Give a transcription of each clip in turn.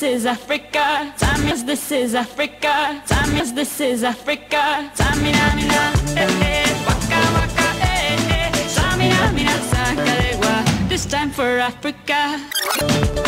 this is Africa, time is this is Africa, time is this is Africa, eh, eh, eh, eh, mina, sangalewa. This time for Africa.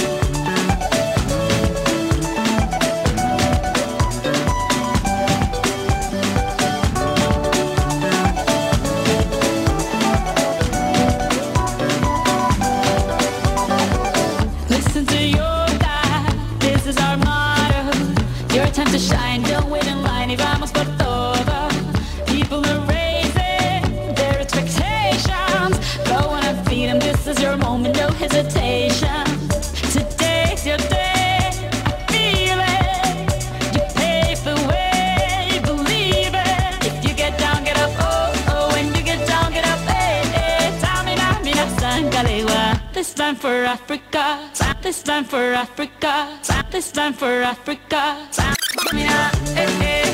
Africa. This time for Africa. This time for Africa. Eh, eh.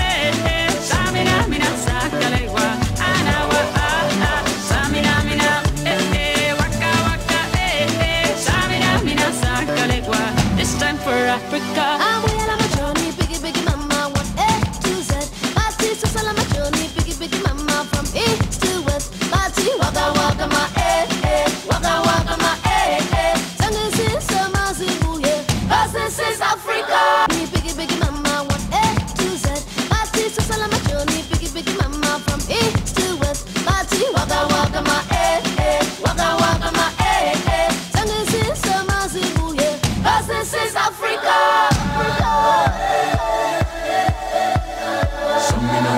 Eh, eh. Mina, eh, eh. Waka, waka, eh, eh. This time for Africa. I will on my journey, biggie, biggie, mama, one A to Z. My sister's on my journey, biggie, biggie, mama, from east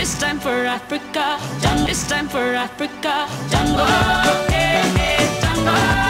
this time for Africa, done this time for Africa, Jungle, eh, eh, jungle,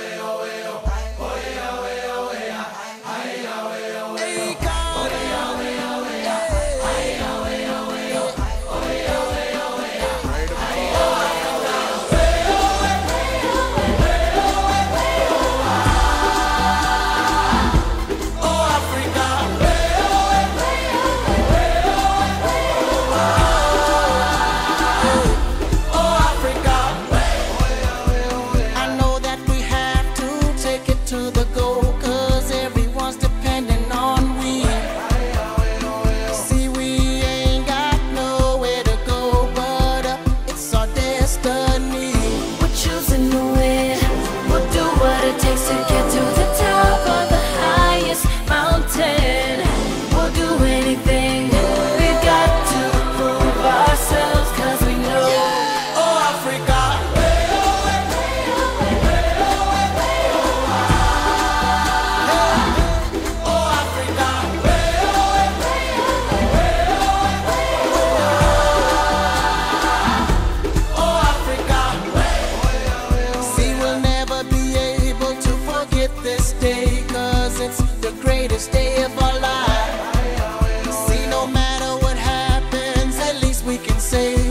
we can save.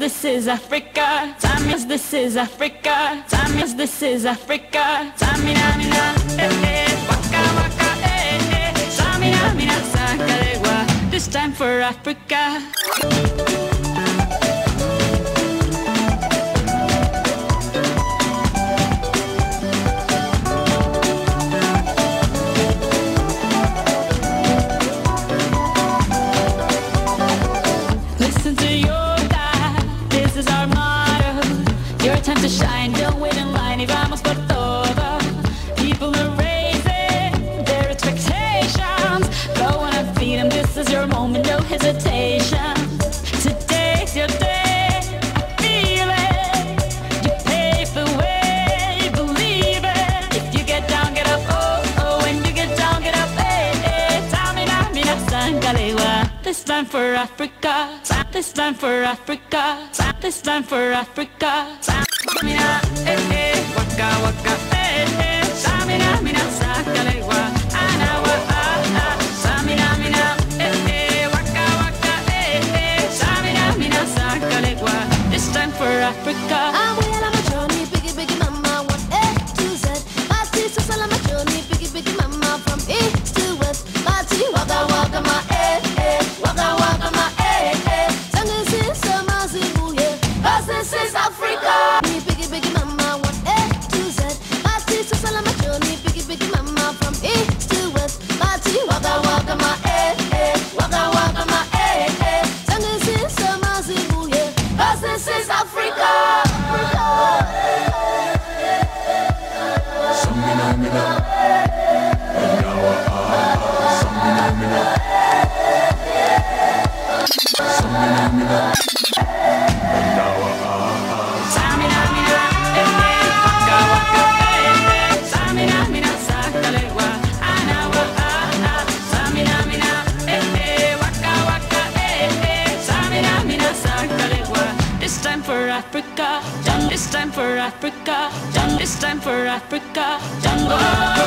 this is Africa. Time is this is Africa. Time is this is Africa. Time is This time for Africa. for Africa. This time for Africa. This time for Africa. Eh, eh, waka waka. for Africa. Jungle.